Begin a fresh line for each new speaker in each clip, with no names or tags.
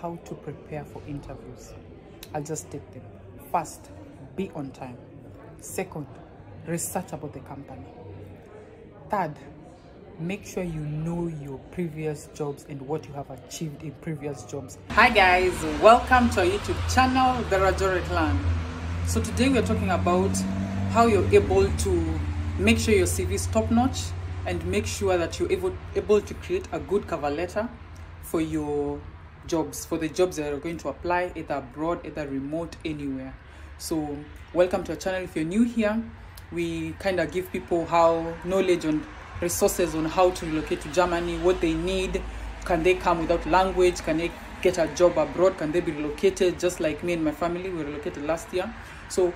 how to prepare for interviews. I'll just take them. First, be on time. Second, research about the company. Third, make sure you know your previous jobs and what you have achieved in previous jobs. Hi guys, welcome to our YouTube channel, The Rajore Clan. So today we're talking about how you're able to make sure your CV is top notch and make sure that you're able, able to create a good cover letter for your jobs, for the jobs that you're going to apply, either abroad, either remote, anywhere. So welcome to our channel. If you're new here, we kind of give people how knowledge on resources on how to relocate to Germany, what they need, can they come without language, can they get a job abroad, can they be relocated just like me and my family, we relocated last year. So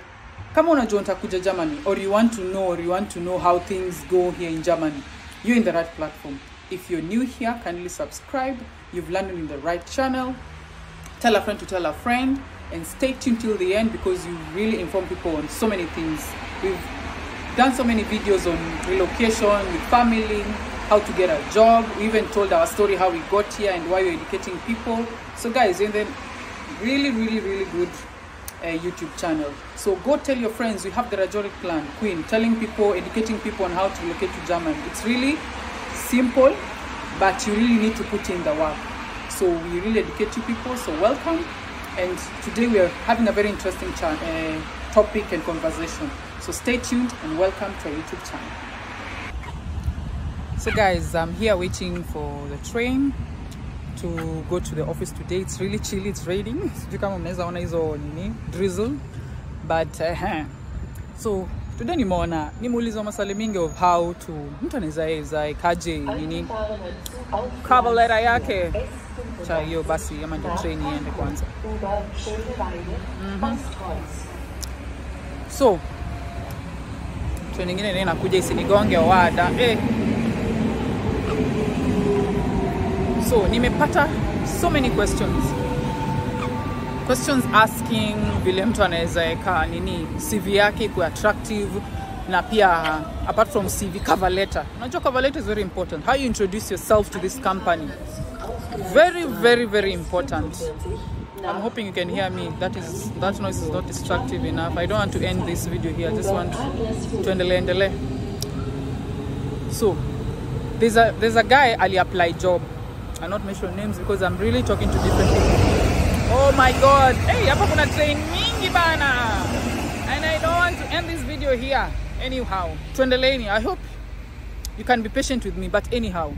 come kama unajua utakuja Germany or you want to know or you want to know how things go here in Germany, you're in the right platform. If you're new here, kindly subscribe. You've landed in the right channel. Tell a friend to tell a friend and stay tuned till the end because you really inform people on so many things. We've done so many videos on relocation with family, how to get a job. We even told our story how we got here and why we're educating people. So guys, you're in the really, really, really good uh, YouTube channel. So go tell your friends we have the Rajori clan, Queen, telling people, educating people on how to relocate to Germany. It's really simple, but you really need to put in the work. So we really educate you people. So welcome. And today we are having a very interesting uh, topic and conversation. So stay tuned and welcome to our YouTube channel. So guys, I'm here waiting for the train to go to the office today. It's really chilly, it's raining. Drizzle. But uh, so today nimeona nimeulizwa maswali mingi of how to mtu anaweza eza ikaje nini? Cover letter yake. Cha hiyo basi ama ndio train iende kwanza. So train nyingine ndio inakuja isinigonge wada. Eh. So nimepata so many questions questions asking vile mtu anaweza weka nini CV yake ikuwe attractive na pia apart from CV cover letter. Unajua cover letter is very important. How you introduce yourself to this company. Very very very important. I'm hoping you can hear me. That is that noise is not destructive enough. I don't want to end this video here. I just want tuendelee endelee. So there's a there's a guy ali apply job. I'm not mention names because I'm really talking to different people. Oh my god. Hey, hapa kuna train mingi bana. And I don't want to end this video here. Anyhow, tuendeleeni. I hope you can be patient with me but anyhow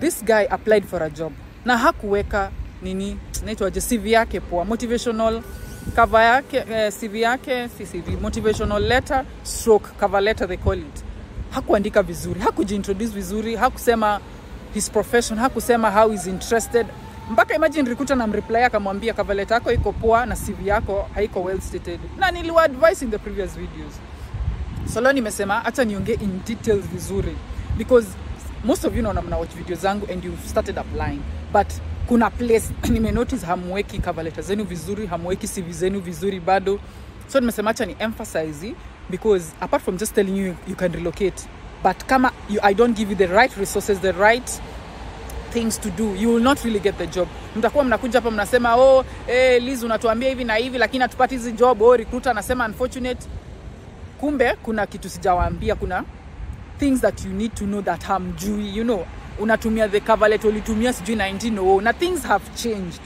this guy applied for a job na hakuweka nini naitwaje cv yake poa motivational cover yake eh, cv yake si cv motivational letter stroke cover letter they call it hakuandika vizuri hakujiintroduce vizuri hakusema his profession hakusema how he's interested mpaka imagine recruiter na mreply akamwambia cover letter yako iko poa na cv yako haiko well stated. Na niliwa advice in the previous videos. So leo nimesema acha niongee in details vizuri. Because most of you naona mna watch video zangu and you've started applying. But kuna place nimenotice hamweki cover letter zenu vizuri hamweki cv zenu vizuri bado. So nimesema acha ni emphasize because apart from just telling you you can relocate but kama you, i don't give you the right resources the right things to do. You will not really get the job. Mtakuwa mnakuja hapa mnasema oh eh, liz unatuambia hivi na hivi lakini hatupati hizi job. Oh recruiter anasema unfortunate. Kumbe kuna kitu sijawaambia kuna things that you need to know that hamjui you know. Unatumia the cover letter ulitumia sijui 1900 na things have changed.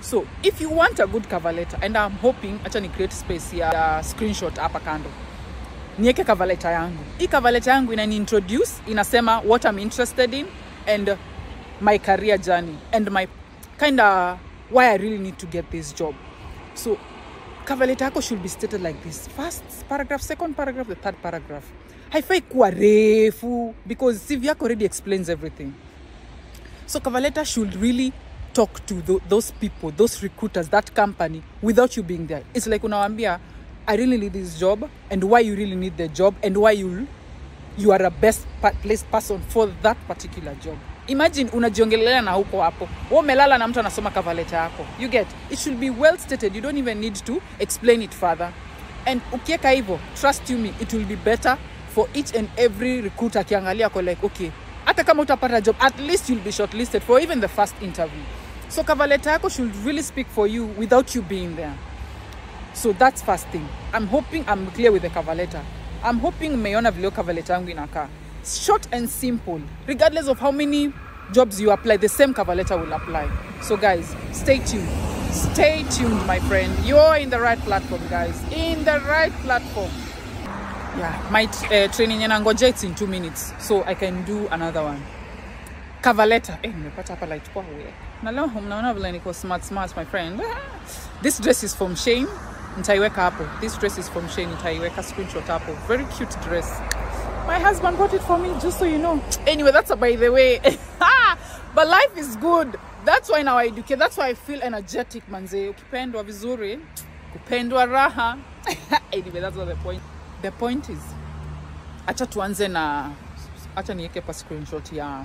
So if you want a good cover letter and i'm hoping acha ni create space ya, uh, screenshot hapa kando. Niweke cover yangu. Hii cover letter yangu inani introduce inasema what i'm interested in and my career journey and my kind of why i really need to get this job. So cover letter yako should be stated like this. First paragraph second paragraph the third paragraph. Haifai kuwa refu because cv yako already explains everything. So cover letter should really talk to th those people those recruiters that company without you being there. It's like unawambia i really need this job and why you really need the job and why you you are a best placed person for that particular job imagine unajiongelelea na huko hapo. Wa umelala na mtu anasoma kavaleta yako. You get it should be well stated. You don't even need to explain it further. And ukieka hivyo trust you me it will be better for each and every recruiter akiangalia ko like okay hata kama utapata job at least you'll be shortlisted for even the first interview. So letter yako should really speak for you without you being there. So that's first thing. I'm hoping i'm clear with the cover i'm hoping mmeiona vile cover yangu inakaa short and simple. Regardless of how many jobs you apply the same cover letter will apply. So guys stay tuned. Stay tuned my friend. You're in the right platform guys. In the right platform. Yeah my uh, training yanangoja it's in two minutes. So i can do another one. Cover letter. Eh, nimepata hapa light poa we na leo mnaona vile smart smart my friend. This dress is from Shane nitaiweka hapo. This dress is from Shane nitaiweka screenshot hapo. Very cute dress my husband bought it for me just so you know. Anyway that's a by the way. But life is good. That's why now I educate that's why I feel energetic manze. Ukipendwa vizuri kupendwa raha. Anyway that's not the point. The point is acha tuanze na acha niweke pa screenshot ya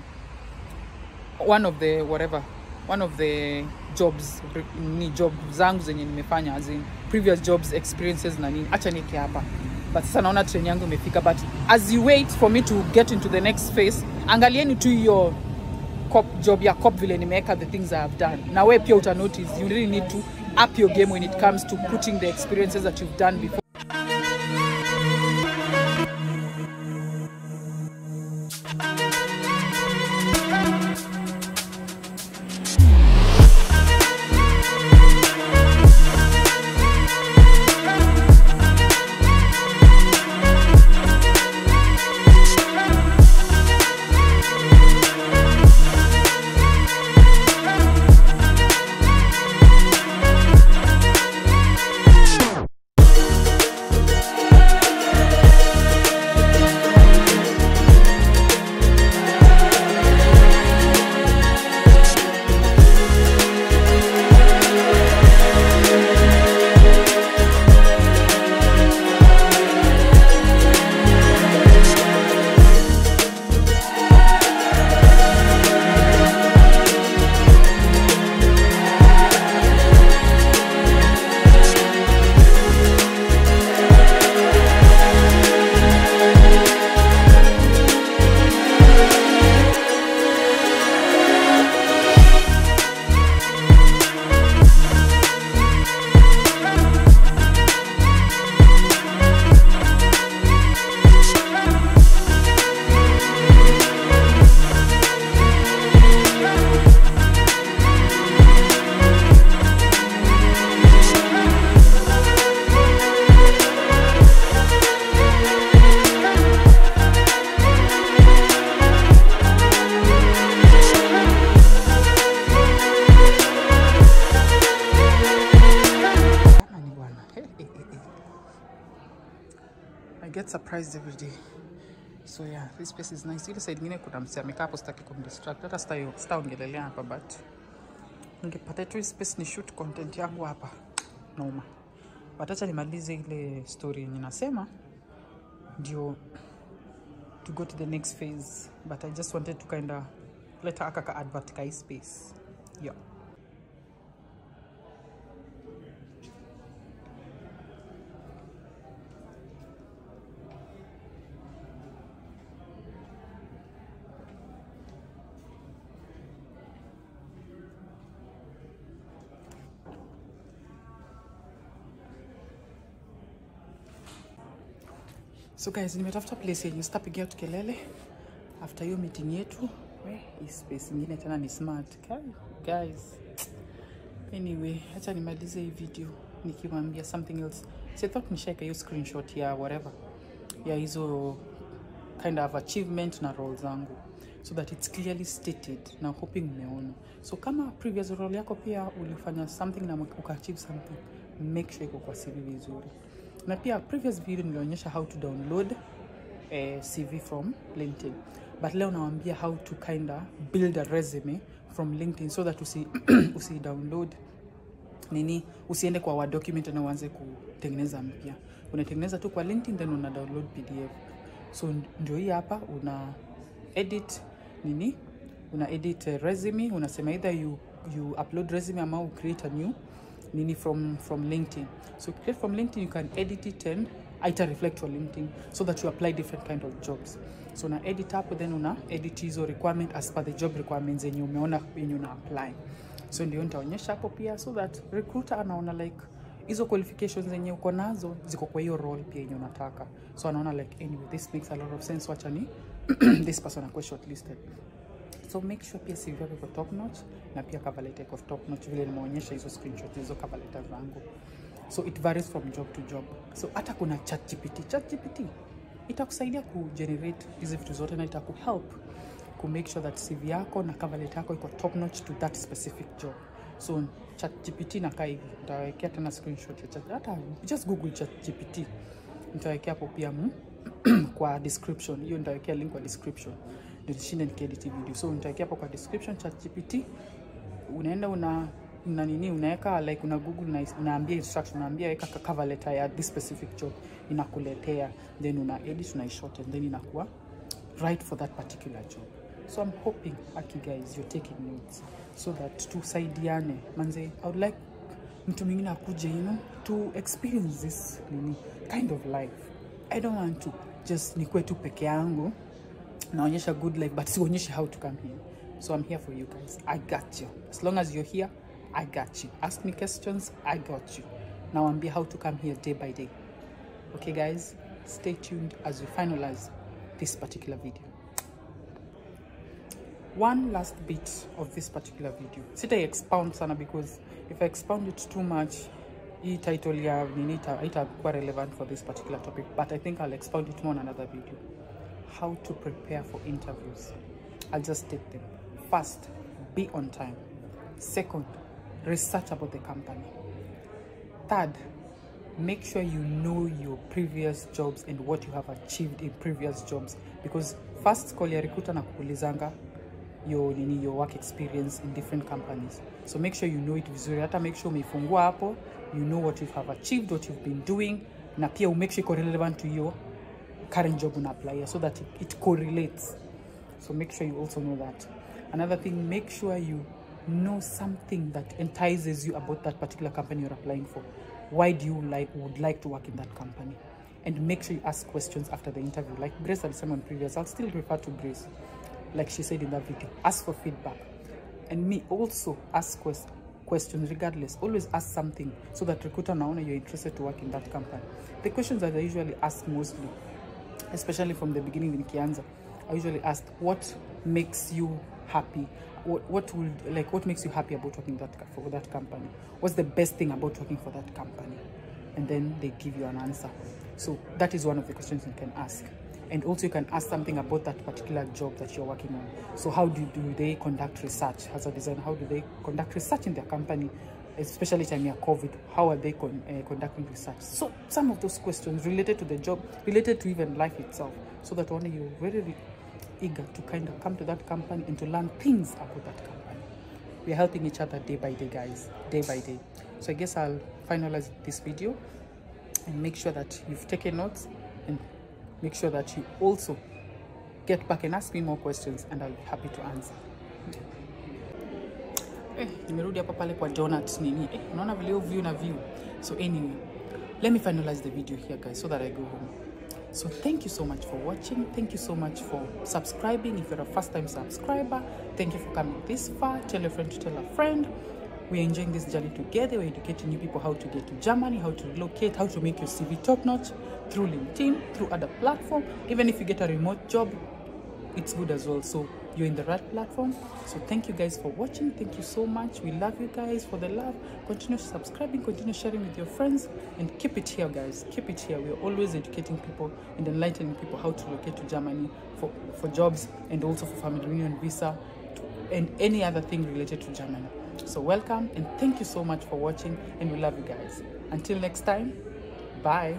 one of the whatever one of the jobs ni job zangu zenye nimefanya as in previous jobs experiences na nini. Acha nieke hapa but sasa naona train yangu imefika but as you wait for me to get into the next phase angalieni tu hiyo cop job ya cop vile nimeweka the things i have done. Na wewe pia uta notice you really need to up your game when it comes to putting the experiences that you've done before surprised every day. So yeah, this place is nice. Ile side nyingine kuna msee amekaa hapo sitaki kumdistract. Hata sita sitaongelelea hapa but ningepata tu space ni shoot content yangu hapa. Noma. But acha nimalize ile story yenye nasema ndio to go to the next phase but I just wanted to kind of let aka ka advert ka space. Yeah. So guys nimetafuta place yenye sitapigia tu kelele. After hiyo meeting yetu hii space ingine tena ni smart. Guys. Anyway acha nimalize hii video nikiwaambia something else. So I thought nishaika hiyo screenshot ya whatever. Ya hizo kind of achievement na role zangu. So that it's clearly stated. Na hoping umeona so kama previous role yako pia ulifanya something na ukaachieve something make sure iko kwa CV vizuri na pia previous video nilionyesha how to download eh, CV from LinkedIn. But leo nawaambia how to kinda build a resume from LinkedIn so that usi, usi download nini usiende kwa word document na uanze kutengeneza mpya. Unatengeneza tu kwa linkedin then una download pdf so ndio hii hapa una edit nini una edit uh, resume unasema either you, you upload resume ama you create a new nini from from linkedin. So create from linkedin you can edit it and ita reflect your linkedin so that you apply different kind of jobs. So una edit hapo then una edit hizo requirement as per the job requirements yenye umeona yenye una apply. So ndio nitaonyesha hapo pia so that recruiter anaona like hizo qualifications zenye uko nazo ziko kwa hiyo role pia yenye unataka. So anaona like anyway this makes a lot of sense wacha ni this person akuwe shortlisted so make sure pia CV yako iko top notch na pia cover letter iko top notch vile nimeonyesha hizo screenshot hizo cover letter zangu. So it varies from job to job. So hata kuna ChatGPT ChatGPT itakusaidia kugenerate hizi vitu zote na itakuhelp ku make sure that CV yako na cover letter yako iko top notch to that specific job. So ChatGPT nakaa hivi nitawekea tena screenshot ya chat hata just google ChatGPT nitawekea hapo pia mu, kwa description. Hiyo nitawekea link kwa description ndio nishinde nikiedit video so nitawekea hapo kwa description ChatGPT. Unaenda una una nini unaweka like una google na unaambia instruction unaambia weka cover letter ya this specific job inakuletea. Then una edit una shorten then inakuwa right for that particular job. So i'm hoping aki guys you're taking notes so that tusaidiane. Manze i would like mtu mwingine akuje you know to experience this nini kind of life. I don't want to just nikuwe tu peke yangu naonyesha good life but sionyeshe how to come here. So i'm here for you guys. I got you. As long as you're here i got you. Ask me questions i got you. Nawambia how to come here day by day. Okay guys stay tuned as we finalize this particular video. One last bit of this particular video. Sita expound sana because if i expound it too much hii title ya nini ita- haitakuwa relevant for this particular topic but i think i'll expound it more on another video how to prepare for interviews. I'll just take them. First be on time. Second research about the company. Third make sure you know your previous jobs and what you have achieved in previous jobs. Because first call ya recruiter na kuulizanga your your work experience in different companies. So make sure you know it vizuri. Hata make sure umefungua hapo you know what you have achieved what you've been doing na pia umake sure relevant to your current job una apply so that it, it correlates. So make sure you also know that. Another thing make sure you know something that entices you about that particular company you're applying for. Why do you like would like to work in that company? And make sure you ask questions after the interview. Like grace alisema on previous i'll still refer to grace. Like she said in that video ask for feedback. And me also ask quest questions regardless. Always ask something so that recruiter naona you're interested to work in that company. The questions that i usually ask mostly especially from the beginning nikianza i usually ask what makes you happy? What, what like what makes you happy about working that for that company? What's the best thing about working for that company? And then they give you an answer. So that is one of the questions you can ask. And also you can ask something about that particular job that you're working on. So how do, do they conduct research? As a designer how do they conduct research in their company especially time covid how are they con uh, conducting research? So some of those questions related to the job related to even life itself. So that only you're very eager to kind of come to that company and to learn things about that company. We're helping each other day by day guys. Day by day. So i guess i'll finalize this video and make sure that you've taken notes and make sure that you also get back and ask me more questions and i'll be happy to answer eh, nimerudi hapa pale kwa donuts nini. Eh, unaona vile view na view. So anyway let me finalize the video here guys so that i go home. So thank you so much for watching. Thank you so much for subscribing. If you're a first time subscriber thank you for coming this far. Tell a friend to tell a friend. We're enjoying this journey together. We're educating you people how to get to germany how to relocate how to make your cv top notch through linkedin through other platform. Even if you get a remote job it's good as well. So you're in the right platform. So thank you guys for watching. Thank you so much. We love you guys for the love. Continue subscribing continue sharing with your friends and keep it here guys. Keep it here. We're always educating people and enlightening people how to locate to germany for for jobs and also for family reunion visa and any other thing related to germany. So welcome and thank you so much for watching and we love you guys. Until next time bye.